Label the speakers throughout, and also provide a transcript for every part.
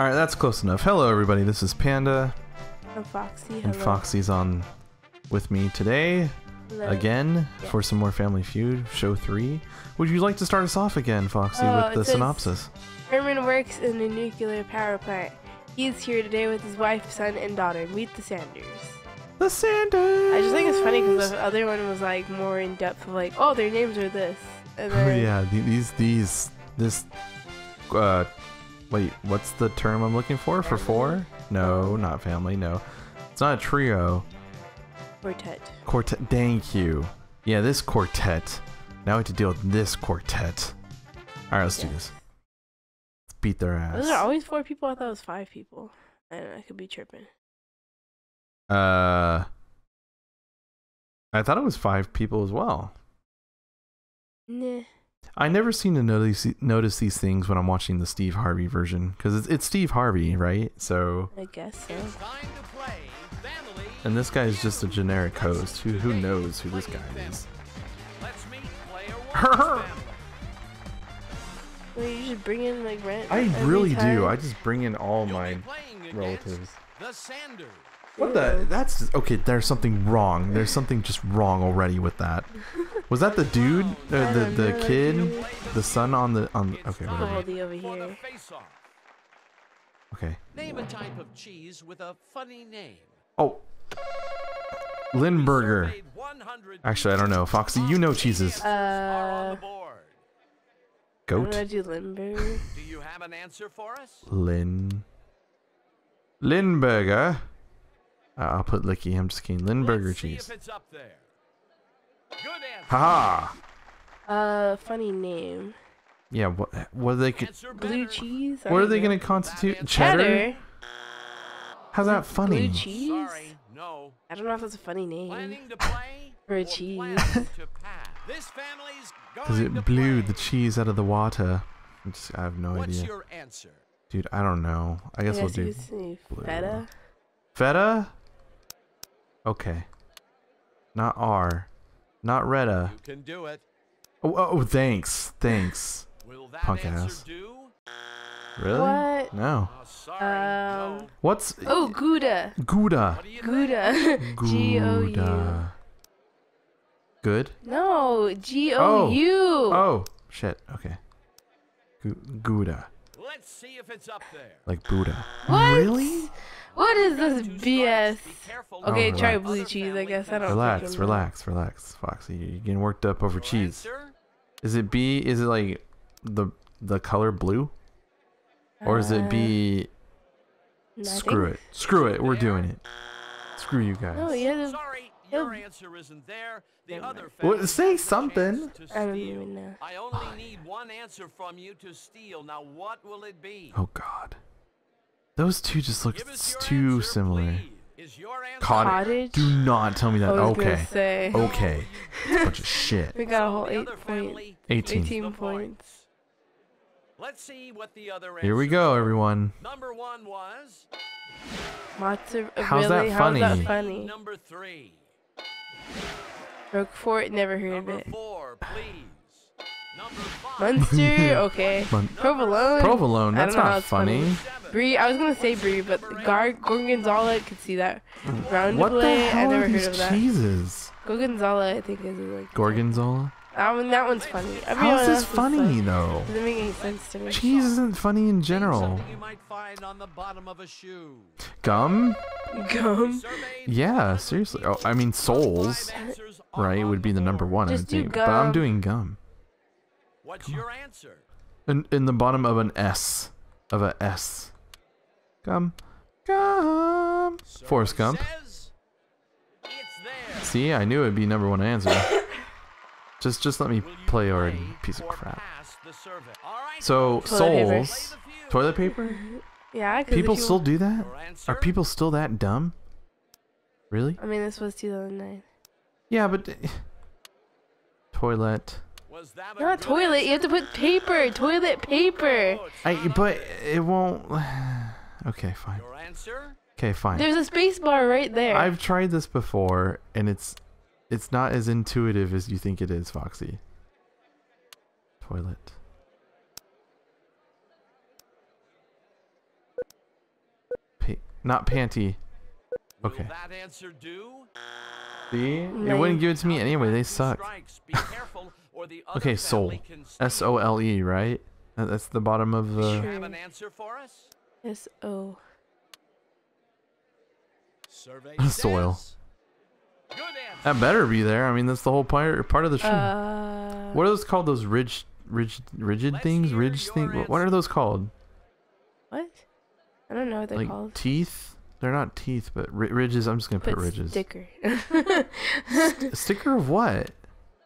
Speaker 1: All right, that's close enough. Hello, everybody. This is Panda,
Speaker 2: I'm Foxy.
Speaker 1: and
Speaker 2: hello.
Speaker 1: Foxy's on with me today
Speaker 2: Hello.
Speaker 1: again
Speaker 2: Yeah.
Speaker 1: for some more Family Feud, show three. Would you like to start us off again, Foxy,
Speaker 2: Uh,
Speaker 1: with the synopsis?
Speaker 2: Herman works in a nuclear power plant. He's here today with his wife, son, and daughter. Meet the Sanders.
Speaker 1: The Sanders.
Speaker 2: I just think it's funny because the other one was like more in depth of like, oh, their names are this. And
Speaker 1: Oh
Speaker 2: then,
Speaker 1: yeah, these these this. Uh, wait, what's the term I'm looking for for four? No, not family. No, it's not a trio.
Speaker 2: Quartet.
Speaker 1: Quartet. Thank you. Yeah, this quartet. Now we have to deal with this quartet. All right, let's do this. Let's beat their ass.
Speaker 2: Those are always four people. I thought it was five people. I don't know. I could be tripping.
Speaker 1: Uh, I thought it was five people as well.
Speaker 2: Nah.
Speaker 1: I never seem to notice notice these things when I'm watching the Steve Harvey version because it's, it's Steve Harvey, right? So,
Speaker 2: I guess so.
Speaker 3: It's time to play Family.
Speaker 1: and this guy is just a generic host. Who who knows who this guy is?
Speaker 3: Let's meet player
Speaker 1: Her, her.
Speaker 3: one. family.
Speaker 2: Well, you should bring in like rent.
Speaker 1: I really
Speaker 2: time.
Speaker 1: do. I just bring in all my
Speaker 3: be playing against
Speaker 1: relatives.
Speaker 3: The Sanders.
Speaker 1: What the? That's okay. There's something wrong. There's something just wrong already with that. Was that the dude, uh, the the
Speaker 2: know,
Speaker 1: kid, the son on the on?
Speaker 3: It's
Speaker 1: Okay,
Speaker 3: time
Speaker 1: whatever.
Speaker 2: Over
Speaker 3: for the
Speaker 2: here.
Speaker 3: face-off.
Speaker 1: Okay.
Speaker 3: Name a type of cheese with a funny name.
Speaker 1: Oh,
Speaker 3: We
Speaker 1: Lindberger. Actually, I don't know. Foxy, you know cheeses.
Speaker 3: are on
Speaker 2: Uh,
Speaker 3: the board.
Speaker 2: I'm do Limburger.
Speaker 3: Do you have an answer for us?
Speaker 1: Lin. Lindberger. Uh, I'll put Licky. I'm just kidding. Lindberger cheese.
Speaker 3: Ha! it's up there. Good answer.
Speaker 1: Haha.
Speaker 2: Uh, funny name.
Speaker 1: Yeah. What? What are they? co-
Speaker 2: Blue cheese.
Speaker 1: What are they gonna constitute? Cheddar.
Speaker 2: Cheddar.
Speaker 1: How's that funny?
Speaker 2: Blue cheese.
Speaker 3: Sorry, no.
Speaker 2: I don't know if that's a funny name.
Speaker 3: Planning to play
Speaker 2: For a cheese.
Speaker 3: planning to pass? This family's
Speaker 1: Because it blew the cheese out of the water. I, just, I have no
Speaker 3: What's
Speaker 1: idea.
Speaker 3: your answer?
Speaker 1: Dude, I don't know. I guess
Speaker 2: I
Speaker 1: we'll do
Speaker 2: could feta.
Speaker 1: feta. Okay. Not R. Not Retta.
Speaker 3: You can do it.
Speaker 1: Oh, oh, oh, thanks. Thanks.
Speaker 3: Will that
Speaker 1: Punk ass.
Speaker 3: do?
Speaker 1: Really?
Speaker 2: What?
Speaker 1: No.
Speaker 3: Oh, sorry.
Speaker 2: Um.
Speaker 1: What's
Speaker 2: Oh, Gouda.
Speaker 1: Gouda?
Speaker 3: What do you think?
Speaker 2: Gouda. G O U.
Speaker 1: Gouda. Good?
Speaker 2: No, G O U.
Speaker 1: Oh, oh shit. Okay. Gu- Gouda.
Speaker 3: Let's see if it's up there.
Speaker 1: Like Buddha.
Speaker 2: What?
Speaker 1: Really?
Speaker 2: What is this BS?
Speaker 3: strikes. Be careful
Speaker 2: Okay,
Speaker 1: Oh,
Speaker 2: try blue cheese. I guess I don't.
Speaker 1: Relax,
Speaker 2: know.
Speaker 1: relax, relax, Foxy. You're getting worked up over cheese. Is it B? Is it like the the color blue? Or is it
Speaker 2: Uh,
Speaker 1: B? Screw it. Screw it. We're doing it. Screw you guys.
Speaker 2: No, yeah.
Speaker 3: Sorry, your answer isn't there. The other
Speaker 2: mind.
Speaker 1: Well, say something.
Speaker 2: I don't even know.
Speaker 3: I only need one answer from you to steal. Now, what will it be?
Speaker 1: Oh God. Those two just look
Speaker 3: Give us
Speaker 1: s-
Speaker 3: your
Speaker 1: too
Speaker 3: answer,
Speaker 1: similar.
Speaker 3: Is your
Speaker 1: Cottage.
Speaker 2: Cottage.
Speaker 1: Do not tell me that.
Speaker 2: I was gonna
Speaker 1: Okay.
Speaker 2: say.
Speaker 1: Okay. It's a bunch of shit.
Speaker 2: We got a whole
Speaker 3: the
Speaker 2: eight
Speaker 3: other
Speaker 1: 18.
Speaker 3: keeps the
Speaker 2: 18 points.
Speaker 3: Let's see what the other
Speaker 1: Here we go, everyone.
Speaker 3: Number one was
Speaker 2: Mozzarella.
Speaker 1: How's that
Speaker 2: really?
Speaker 1: funny?
Speaker 2: How's that funny?
Speaker 3: number three.
Speaker 2: Roquefort. Never heard of it.
Speaker 3: four, please.
Speaker 2: Munster. Okay.
Speaker 1: Mon-
Speaker 2: Provolone.
Speaker 1: Provolone. That's
Speaker 2: don't know how
Speaker 1: not
Speaker 2: it's funny.
Speaker 1: funny.
Speaker 3: Seven.
Speaker 2: Brie. I was gonna say brie, but gar gorgonzola. Could see that. Round
Speaker 1: What the
Speaker 2: I
Speaker 1: hell
Speaker 2: never
Speaker 1: are
Speaker 2: heard
Speaker 1: these
Speaker 2: of that.
Speaker 1: cheeses?
Speaker 2: Gorgonzola. I think is like.
Speaker 1: Gorgonzola.
Speaker 2: That one. That one's funny.
Speaker 1: How
Speaker 2: Everyone
Speaker 1: is this
Speaker 2: else
Speaker 1: funny
Speaker 2: like-
Speaker 1: though?
Speaker 2: Doesn't make any sense to me.
Speaker 1: Cheese isn't funny in general.
Speaker 3: you might find on the bottom of a shoe.
Speaker 1: Gum?
Speaker 2: Gum.
Speaker 1: Yeah, seriously. Oh, I mean
Speaker 3: Top
Speaker 1: souls,
Speaker 3: five answers are
Speaker 1: right? Would be the number one, I
Speaker 2: Just
Speaker 1: would
Speaker 2: do
Speaker 1: think. But I'm doing gum.
Speaker 3: What's your answer?
Speaker 1: In in the bottom of an S, of a S. Gum, gum. Forrest
Speaker 3: Survey
Speaker 1: Gump.
Speaker 3: says It's there.
Speaker 1: See, I knew it'd be number one answer. just just let me play already,
Speaker 3: play
Speaker 1: piece of crap.
Speaker 3: pass the survey? All right,
Speaker 1: So
Speaker 2: Toilet
Speaker 1: souls,
Speaker 3: play the feud.
Speaker 1: toilet paper.
Speaker 2: Yeah. 'cause if
Speaker 1: People
Speaker 2: you-
Speaker 1: still do that? Are people still that dumb? Really?
Speaker 2: I mean, this was 2009.
Speaker 1: Yeah, but toilet.
Speaker 3: Was that a
Speaker 2: Not toilet. You have to put paper. Toilet paper.
Speaker 1: I but it won't. Okay, fine.
Speaker 3: there. Your answer?
Speaker 1: Okay, fine.
Speaker 2: There's a space bar right there.
Speaker 1: I've tried this before, and it's it's not as intuitive as you think it is, Foxy. Toilet. not panty.
Speaker 3: Will
Speaker 1: Okay.
Speaker 3: that answer do?
Speaker 1: See? It wouldn't give it to me anyway. They suck.
Speaker 3: Be careful, or the other
Speaker 1: Okay, soul.
Speaker 3: family can steal.
Speaker 1: S O L E, right? That's the bottom of the.
Speaker 3: you have an answer for us?
Speaker 2: S O.
Speaker 3: Survey
Speaker 1: Soil.
Speaker 3: Says- Good answer.
Speaker 1: That better be there. I mean, that's the whole part part of the show.
Speaker 2: Uh.
Speaker 1: what are those called? Those ridge, ridge, rigid things? Ridge
Speaker 3: your
Speaker 1: things? What, what are those called?
Speaker 2: What? I don't know what they're
Speaker 1: like
Speaker 2: called.
Speaker 1: teeth? They're not teeth, but ri- ridges. I'm just gonna put
Speaker 2: But
Speaker 1: ridges.
Speaker 2: Sticker.
Speaker 1: A sticker of what?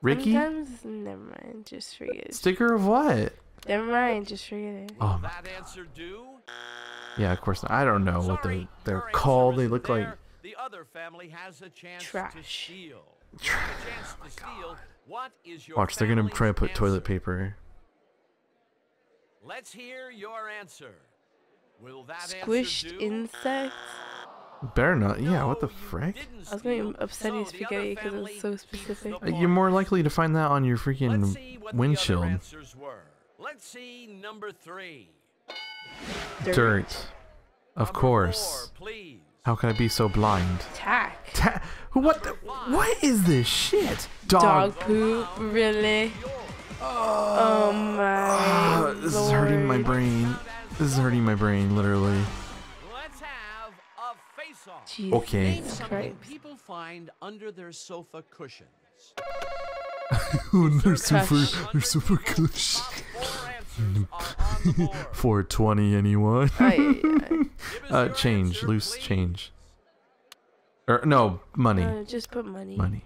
Speaker 1: Ricky?
Speaker 2: Sometimes, never mind. Just forget it.
Speaker 1: Sticker of what?
Speaker 2: Never mind. Just forget it.
Speaker 1: Oh my
Speaker 3: that answer do?
Speaker 1: Yeah, of course not. I don't know what
Speaker 3: Sorry,
Speaker 1: they they're called. They
Speaker 3: isn't
Speaker 1: look like
Speaker 3: there. The other family has a chance to
Speaker 2: Trash.
Speaker 3: steal. You have a chance to oh steal. What is your
Speaker 1: Watch, they're gonna try to put toilet
Speaker 3: answer?
Speaker 1: paper.
Speaker 3: Let's hear your answer. Will that
Speaker 2: Squished
Speaker 3: answer do?
Speaker 2: insects.
Speaker 1: Better not. Yeah, what the frick?
Speaker 2: I was going
Speaker 3: steal,
Speaker 2: to upset
Speaker 3: so
Speaker 2: you spaghetti because
Speaker 3: family
Speaker 2: it's so specific.
Speaker 1: You're more likely to find that on your
Speaker 3: Let's
Speaker 1: freaking
Speaker 3: see
Speaker 1: windshield.
Speaker 3: the other were. Let's see number three.
Speaker 1: Dirt. Of
Speaker 3: Number
Speaker 1: course.
Speaker 3: Four, please.
Speaker 1: How can I be so blind?
Speaker 2: Tack.
Speaker 1: Ta- what? The- what is this shit?
Speaker 2: Dog
Speaker 1: Dog.
Speaker 2: poop. Really? Oh my.
Speaker 1: Ah, this is hurting my brain. This is hurting my brain, literally.
Speaker 3: Let's have a face-off.
Speaker 2: Jesus
Speaker 1: Okay.
Speaker 3: Name something people find under their sofa cushions.
Speaker 1: they're
Speaker 2: super-
Speaker 1: they're super cush.
Speaker 3: Top four answers are on the board.
Speaker 1: 420, anyone?
Speaker 3: Give us
Speaker 1: Uh, change,
Speaker 3: answer,
Speaker 1: loose
Speaker 3: please.
Speaker 1: change. Or no, money,
Speaker 2: Uh, just put money.
Speaker 1: money.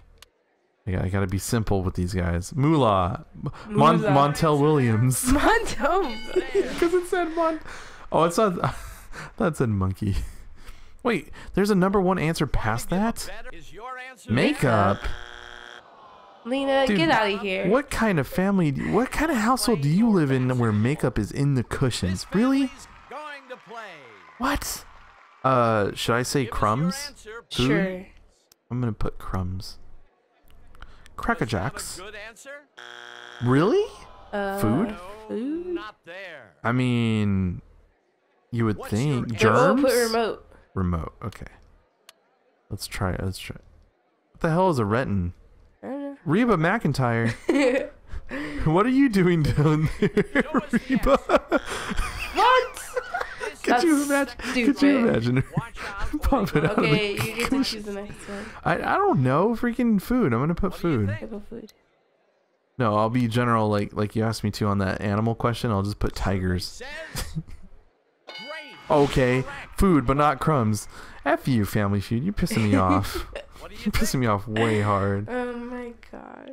Speaker 1: I got, I got to be simple with these guys. Moolah, Mon-
Speaker 2: Moolah.
Speaker 1: Montel Williams,
Speaker 2: Montel.
Speaker 1: because it said Mon. Oh, it's not. that said monkey. Wait, there's a number one answer past
Speaker 3: Wanna give a
Speaker 1: that.
Speaker 3: better- Is your answer
Speaker 1: Makeup.
Speaker 2: Lena,
Speaker 1: Dude,
Speaker 2: get out of here.
Speaker 1: What kind of family? What kind of household do you live in where makeup is in the cushions? Really?
Speaker 3: Going to play.
Speaker 1: What? Uh, should I say
Speaker 3: Give us your
Speaker 1: crumbs? Food?
Speaker 2: Sure.
Speaker 1: I'm gonna put crumbs. Cracker
Speaker 3: Does you have a
Speaker 1: Jacks. Really?
Speaker 2: Uh,
Speaker 1: Food?
Speaker 2: Food?
Speaker 3: not there.
Speaker 1: I mean, you would
Speaker 3: What's
Speaker 1: think germs.
Speaker 2: Oh, put remote.
Speaker 1: Remote. Okay. Let's try. it. Let's try. What the hell is a retin?
Speaker 2: I don't
Speaker 1: Reba
Speaker 2: McEntire.
Speaker 1: what are you doing down there,
Speaker 3: Show us the
Speaker 1: Reba?
Speaker 2: what?
Speaker 1: Could
Speaker 2: That's
Speaker 1: you imagine? Could you imagine her
Speaker 3: Watch out for
Speaker 1: pop it out? of the
Speaker 2: Okay, you get to choose the next one.
Speaker 1: I I don't know. Freaking food. I'm gonna put
Speaker 3: What do you
Speaker 1: food.
Speaker 3: think?
Speaker 2: Type food.
Speaker 1: No, I'll be general like like you asked me to on that animal question. I'll just put tigers. Okay, food, but not crumbs. F you, Family Feud. You're pissing me off.
Speaker 3: What do you
Speaker 1: You're pissing me off way hard.
Speaker 2: Oh my gosh.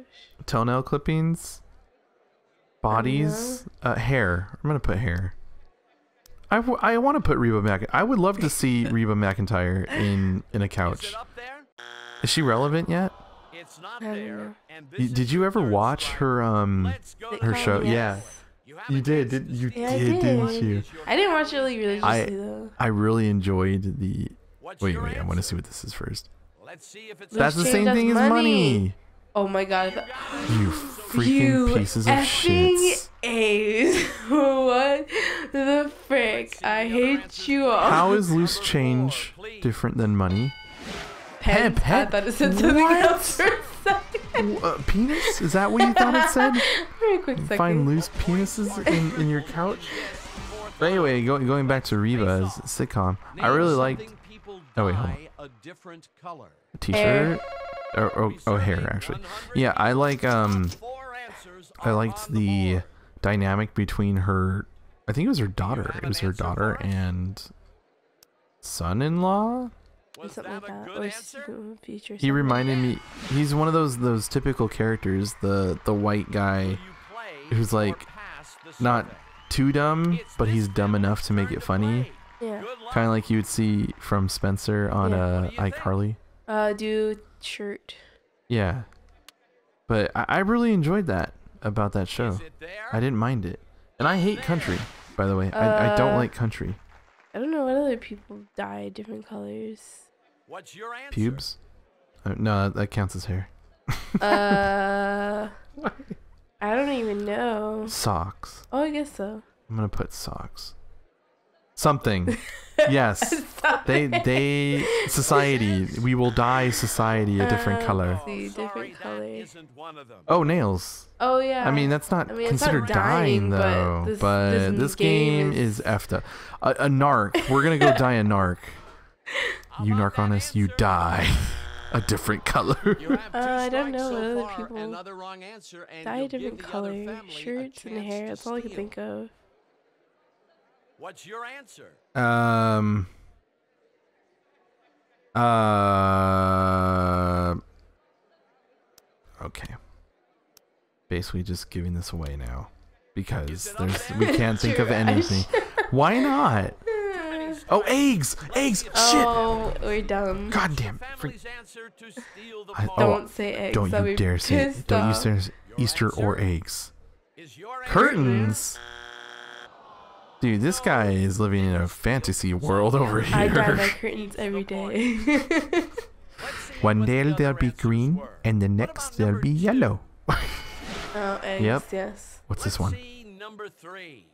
Speaker 1: Toenail clippings, bodies, uh, hair. I'm gonna put hair. I, w- I want to put Reba Mc. I would love to see Reba McEntire in in a
Speaker 3: Is
Speaker 1: couch.
Speaker 3: it up there?
Speaker 1: Is she relevant yet?
Speaker 3: It's not there.
Speaker 2: know.
Speaker 3: And
Speaker 1: Y-
Speaker 3: this is
Speaker 1: did you ever watch her um
Speaker 3: Let's go
Speaker 2: They
Speaker 3: to
Speaker 1: her show?
Speaker 2: me
Speaker 1: Yeah.
Speaker 3: You, have
Speaker 1: you
Speaker 3: a
Speaker 1: did. Did you
Speaker 2: Yeah, I
Speaker 1: did? Didn't you?
Speaker 2: I didn't watch it really religiously
Speaker 1: I-
Speaker 2: though.
Speaker 1: I really enjoyed the.
Speaker 3: What's
Speaker 1: Wait,
Speaker 3: your
Speaker 1: wait. I want to see what this is first.
Speaker 3: Let's see if it's
Speaker 1: That's the same
Speaker 2: us
Speaker 1: thing as
Speaker 2: money.
Speaker 1: money.
Speaker 2: Oh my god.
Speaker 1: You freaking
Speaker 2: you
Speaker 1: pieces of
Speaker 2: effing
Speaker 1: shits.
Speaker 2: A's. what the frick? I hate you all.
Speaker 1: How is loose change different than money?
Speaker 2: Pens. I thought it said something
Speaker 1: What?
Speaker 2: else for a second.
Speaker 1: Uh, penis? Is that what you thought it said?
Speaker 2: For a quick second.
Speaker 1: Find loose penises in, in your couch? But anyway, go, going back to Reba's sitcom, I really liked Oh, wait, hold on.
Speaker 3: dye a different color.
Speaker 1: a t-shirt. Or, oh, oh, hair actually. Yeah, I like um, I liked the dynamic between her. I think it was her daughter. It was her daughter and son-in-law.
Speaker 3: Was
Speaker 2: something like that. Or future.
Speaker 1: He reminded me. He's one of those those typical characters. The the white guy, who's, like, not
Speaker 3: survey?
Speaker 1: Too dumb, but he's dumb enough to make it funny.
Speaker 2: Yeah.
Speaker 1: Kind of like you would see from Spencer on
Speaker 2: Yeah.
Speaker 1: Uh
Speaker 3: do you think?
Speaker 1: iCarly.
Speaker 2: Uh, do shirt.
Speaker 1: Yeah, but I, I really enjoyed that about that show.
Speaker 3: Is it there?
Speaker 1: I didn't mind it, and I hate country. By the way, I, I don't
Speaker 2: Uh,
Speaker 1: like country.
Speaker 2: I don't know what other people dye different colors.
Speaker 3: What's your answer?
Speaker 1: Pubes? Uh, no, that, that counts as hair.
Speaker 2: Uh, I don't even know.
Speaker 1: Socks.
Speaker 2: Oh, I guess so.
Speaker 1: I'm gonna put socks. something. Yes. They they society. We will dye society a different
Speaker 2: Uh,
Speaker 1: color.
Speaker 2: see, different
Speaker 3: that
Speaker 2: color.
Speaker 3: isn't one of them.
Speaker 1: Oh, nails.
Speaker 2: Oh yeah.
Speaker 1: I mean, that's not
Speaker 2: I mean, it's not
Speaker 1: considered
Speaker 2: dying,
Speaker 1: dying,
Speaker 2: but
Speaker 1: though.
Speaker 2: this-
Speaker 1: but
Speaker 2: this
Speaker 1: this,
Speaker 2: game
Speaker 1: game,
Speaker 2: is-
Speaker 1: is effed up. A, a narc. We're gonna go dye a narc. You narc on us, you die. A different color.
Speaker 3: You have two
Speaker 2: Uh, I don't know
Speaker 3: so
Speaker 2: what other people
Speaker 3: another wrong answer, and
Speaker 2: dye
Speaker 3: you'll
Speaker 2: a different color shirts and hair. That's all I can think of.
Speaker 3: What's your answer?
Speaker 1: Um. Uh. Okay. Basically, just giving this away now because there's we can't think of anything. Why not? Oh, eggs! Eggs! Oh, Shit!
Speaker 2: Oh, we're dumb.
Speaker 1: God damn!
Speaker 3: The
Speaker 1: Freak.
Speaker 3: family's answer to steal the
Speaker 1: I- oh,
Speaker 2: Don't say oh, eggs.
Speaker 1: Don't you dare say it. Don't you
Speaker 2: off.
Speaker 1: say Easter or eggs.
Speaker 3: Is your answer
Speaker 1: Curtains. Dude, this guy is living in a fantasy world over here.
Speaker 2: I dye my curtains every day.
Speaker 1: One day
Speaker 3: other
Speaker 1: they'll be green, and the next
Speaker 3: about
Speaker 1: they'll be yellow.
Speaker 2: oh, eggs.
Speaker 1: Yep.
Speaker 2: Yes.
Speaker 1: What's
Speaker 3: Let's
Speaker 1: this one?
Speaker 3: See number three.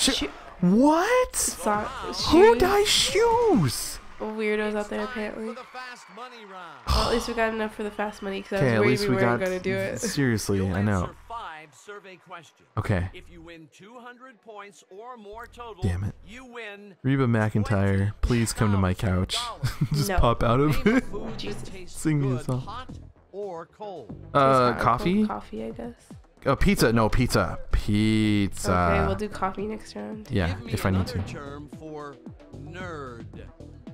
Speaker 1: Sh- what?
Speaker 2: Socks.
Speaker 1: Who
Speaker 2: shoes.
Speaker 1: dyes shoes?
Speaker 2: Weirdos out there apparently.
Speaker 3: the fast money round.
Speaker 2: Well, at least we got enough for the fast money because I
Speaker 1: Okay,
Speaker 2: was
Speaker 1: at
Speaker 2: worried
Speaker 1: least
Speaker 2: we,
Speaker 1: we
Speaker 2: weren't
Speaker 1: got.
Speaker 2: gonna do it.
Speaker 1: Seriously, I know.
Speaker 3: five survey questions.
Speaker 1: Okay.
Speaker 3: If you win 200 points or more total,
Speaker 1: Damn it.
Speaker 3: you win.
Speaker 1: Reba McEntire, please come to my couch. Just
Speaker 2: No.
Speaker 1: pop out of it.
Speaker 3: food
Speaker 2: Jesus.
Speaker 3: that tastes
Speaker 1: Sing me a song.
Speaker 3: hot or cold.
Speaker 1: Uh,
Speaker 2: Just hot
Speaker 1: coffee?
Speaker 2: Coffee, I guess.
Speaker 1: Oh, pizza. No, pizza. Pizza.
Speaker 2: okay, we'll do coffee next round.
Speaker 1: yeah, if I need to.
Speaker 3: term for nerd.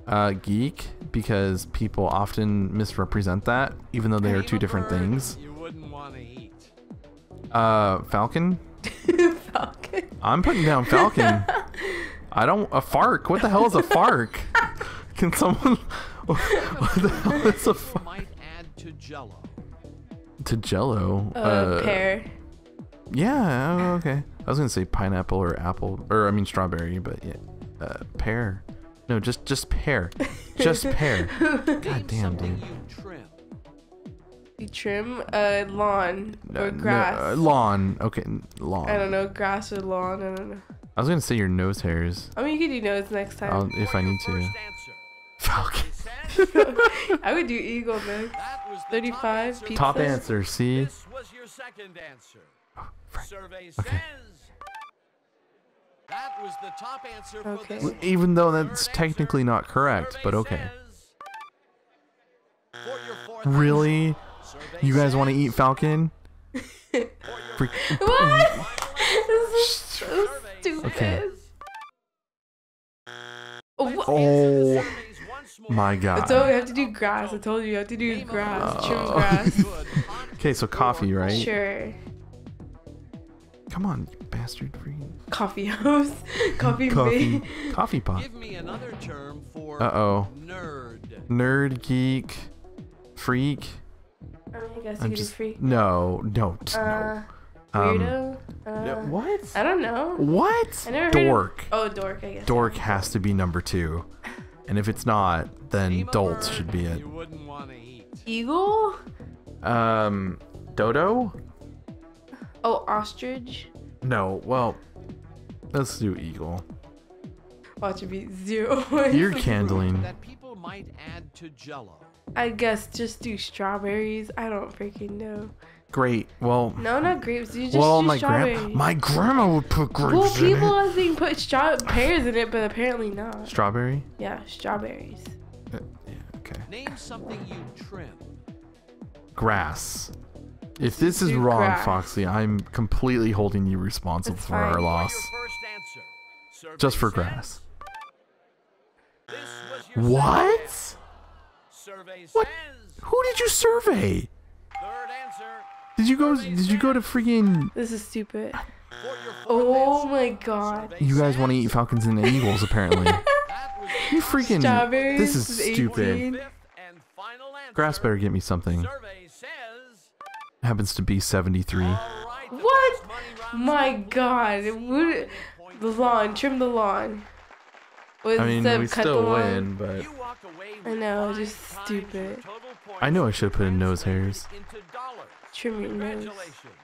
Speaker 1: Uh, geek, because people often misrepresent that, even though they are two different things.
Speaker 3: You wouldn't want to eat.
Speaker 1: Uh, Falcon.
Speaker 2: Falcon.
Speaker 1: I'm putting down Falcon. I don't a fark. What the hell is a fark? Can someone? What the hell is a fark?
Speaker 3: might add to Jello.
Speaker 1: To Jello.
Speaker 2: Uh, pear.
Speaker 1: Yeah. oh, okay. I was gonna say pineapple or apple, or I mean strawberry, but yeah, uh, pear. No, just just pear. Just pear. God damn, dude.
Speaker 3: you trim.
Speaker 2: You trim uh lawn
Speaker 1: No,
Speaker 2: or
Speaker 1: no,
Speaker 2: grass.
Speaker 1: uh, lawn. Okay, lawn.
Speaker 2: I don't know, grass or lawn. I don't know.
Speaker 1: I was gonna say your nose hairs.
Speaker 2: I mean, you could do nose next
Speaker 1: I'll,
Speaker 2: time.
Speaker 1: if I need to.
Speaker 3: first answer,
Speaker 1: Falcon.
Speaker 2: I would do eagle next.
Speaker 3: that was the
Speaker 2: 35
Speaker 3: top answer.
Speaker 2: pizza.
Speaker 1: Top answer. See.
Speaker 3: This was your second answer.
Speaker 1: Frick.
Speaker 3: Survey
Speaker 1: Okay.
Speaker 3: says that was the top answer for
Speaker 2: Okay.
Speaker 3: this
Speaker 2: Well.
Speaker 1: Even though
Speaker 3: Third
Speaker 1: that's
Speaker 3: answer,
Speaker 1: technically not correct, but okay.
Speaker 3: says- for your fourth
Speaker 1: Really? You guys want to eat Falcon? Freak.
Speaker 2: What? this is so stupid.
Speaker 1: Okay.
Speaker 2: Oh, what?
Speaker 1: Oh,
Speaker 3: answer the oh surveys once more.
Speaker 1: My
Speaker 2: I
Speaker 1: God.
Speaker 2: told you, you have to do grass. I told you, you have to do grass.
Speaker 3: food
Speaker 2: Trim
Speaker 1: Oh.
Speaker 2: grass.
Speaker 1: Okay, so coffee, right?
Speaker 2: Sure.
Speaker 1: Come on, you bastard. Freaking
Speaker 2: Coffee house. Coffee,
Speaker 1: Coffee. Coffee pot.
Speaker 3: Give me another term for
Speaker 1: Uh oh.
Speaker 3: nerd.
Speaker 1: Nerd, geek, freak.
Speaker 2: I, mean, I guess you
Speaker 1: I'm
Speaker 2: could
Speaker 1: just
Speaker 2: do free.
Speaker 1: no, no, t- no.
Speaker 2: Uh,
Speaker 1: Um,
Speaker 2: weirdo. uh,
Speaker 1: what?
Speaker 2: I don't know.
Speaker 1: What?
Speaker 2: I never heard of-
Speaker 1: Dork.
Speaker 2: Oh, dork. I guess.
Speaker 1: Dork has to be number two, and if it's not, then
Speaker 3: Name a
Speaker 1: Dolt should be it.
Speaker 3: You wouldn't want to eat.
Speaker 2: Eagle.
Speaker 1: Um, Dodo?
Speaker 2: Oh, ostrich.
Speaker 1: No. Well, let's do eagle.
Speaker 2: Watch it be zero.
Speaker 1: You're candling.
Speaker 3: That people might add to Jello.
Speaker 2: I guess just do strawberries. I don't freaking know.
Speaker 1: Great. Well,
Speaker 2: No, not grapes. You just
Speaker 1: well,
Speaker 2: do
Speaker 1: my
Speaker 2: strawberries.
Speaker 1: grandma, my grandma would put grapes
Speaker 2: well,
Speaker 1: in
Speaker 2: people
Speaker 1: it.
Speaker 2: I think put straw pears in it, but apparently not.
Speaker 1: Strawberry.
Speaker 2: Yeah, strawberries.
Speaker 1: Uh, yeah. Okay.
Speaker 3: Name something you trim.
Speaker 1: Grass. If this is wrong,
Speaker 2: grass.
Speaker 1: Foxy, I'm completely holding you responsible
Speaker 2: That's
Speaker 1: for our
Speaker 2: fine.
Speaker 3: For
Speaker 1: loss.
Speaker 3: your first answer. Survey
Speaker 1: Just for grass.
Speaker 3: this was your second
Speaker 1: What?
Speaker 3: Survey
Speaker 1: What?
Speaker 3: says
Speaker 1: Who did you survey?
Speaker 3: third answer.
Speaker 1: Did you go? Did you go to freaking?
Speaker 2: This is stupid.
Speaker 3: For your fourth
Speaker 2: Oh my god.
Speaker 1: You guys want to eat falcons and eagles, apparently. You freaking.
Speaker 2: Strawberries
Speaker 1: This is
Speaker 2: is
Speaker 1: stupid.
Speaker 2: 18.
Speaker 3: fifth and final answer.
Speaker 1: Grass better get me something.
Speaker 3: Survey says.
Speaker 1: Happens to be 73.
Speaker 3: All right,
Speaker 2: What?
Speaker 3: first money round's
Speaker 2: My god. Would, the lawn. Trim the lawn. Was
Speaker 1: I mean,
Speaker 2: instead
Speaker 1: we still win, but
Speaker 3: You walk away
Speaker 2: I know, just stupid.
Speaker 3: your total points
Speaker 1: I know I should've put in nose hairs.
Speaker 3: into dollars.
Speaker 2: Trim your nose.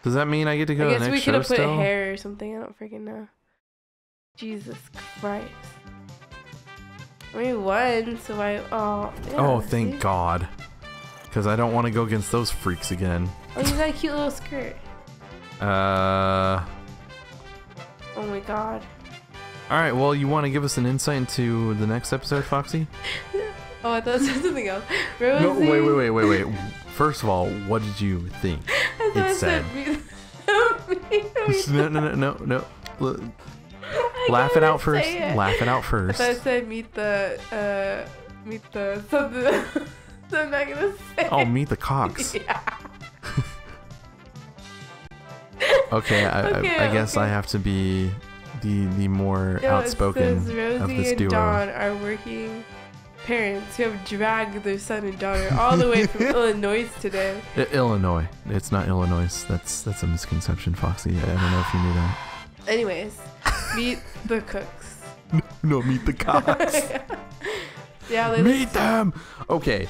Speaker 1: Does that mean I get to go
Speaker 2: I
Speaker 1: to the
Speaker 2: guess we
Speaker 1: next
Speaker 2: could have put
Speaker 1: still?
Speaker 2: hair or something. I don't freaking know. Jesus Christ. I mean, one, so I. Oh, yeah,
Speaker 1: oh, thank
Speaker 2: see?
Speaker 1: God. Because I don't want to go against those freaks again.
Speaker 2: Oh, you got a cute little skirt.
Speaker 1: Uh.
Speaker 2: Oh my god.
Speaker 1: All right. Well, you want to give us an insight into the next episode, Foxy?
Speaker 2: Oh, I thought it said something else. Rosie.
Speaker 1: No. Wait. Wait. Wait. Wait. Wait. First of all, what did you think?
Speaker 2: I thought
Speaker 1: It
Speaker 2: said.
Speaker 1: no. No. No. No. No.
Speaker 2: I
Speaker 1: Laugh it out first. Laugh it out
Speaker 2: I
Speaker 1: first.
Speaker 2: thought it said meet the uh meet the something. so I'm not gonna say.
Speaker 1: Oh, meet the cocks.
Speaker 2: yeah.
Speaker 1: Okay, I,
Speaker 2: Okay,
Speaker 1: I, I guess I have to be the the more
Speaker 2: No,
Speaker 1: outspoken
Speaker 2: it says Rosie
Speaker 1: of this
Speaker 2: and
Speaker 1: duo.
Speaker 2: Dawn are working parents who have dragged their son and daughter all the way from Illinois today.
Speaker 1: I- Illinois. It's not Illinois. That's that's a misconception, Foxy. I don't know if you knew that.
Speaker 2: Anyways, meet the cooks.
Speaker 1: No, meet the cocks.
Speaker 2: yeah, they
Speaker 1: meet them. Okay,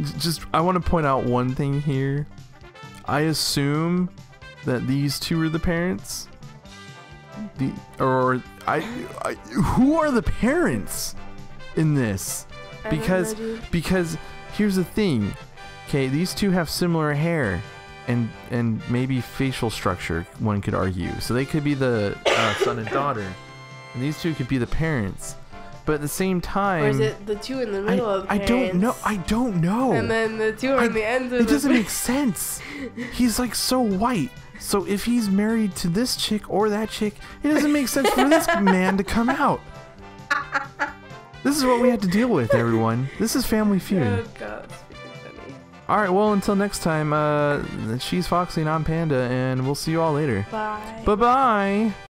Speaker 1: j- just I want to point out one thing here. I assume that these two are the parents. The or I, I who are the parents in this?
Speaker 2: I know,
Speaker 1: because- Because here's the thing. Okay, these two have similar hair and and maybe facial structure, one could argue. So they could be the uh, son and daughter. And these two could be the parents. But at the same time
Speaker 2: or is it the two in the
Speaker 1: I,
Speaker 2: middle of the
Speaker 1: I don't know. I don't know.
Speaker 2: And then the two are
Speaker 1: I-
Speaker 2: in the ends of
Speaker 1: it
Speaker 2: the
Speaker 1: doesn't make sense. He's like so white. So if he's married to this chick or that chick, it doesn't make sense for this man to come out. This is what we had to deal with, everyone. This is Family Feud.
Speaker 2: Oh god.
Speaker 1: All right, well, until next time, uh, she's Foxy and I'm Panda, and we'll see you all later.
Speaker 2: Bye.
Speaker 1: Bye bye.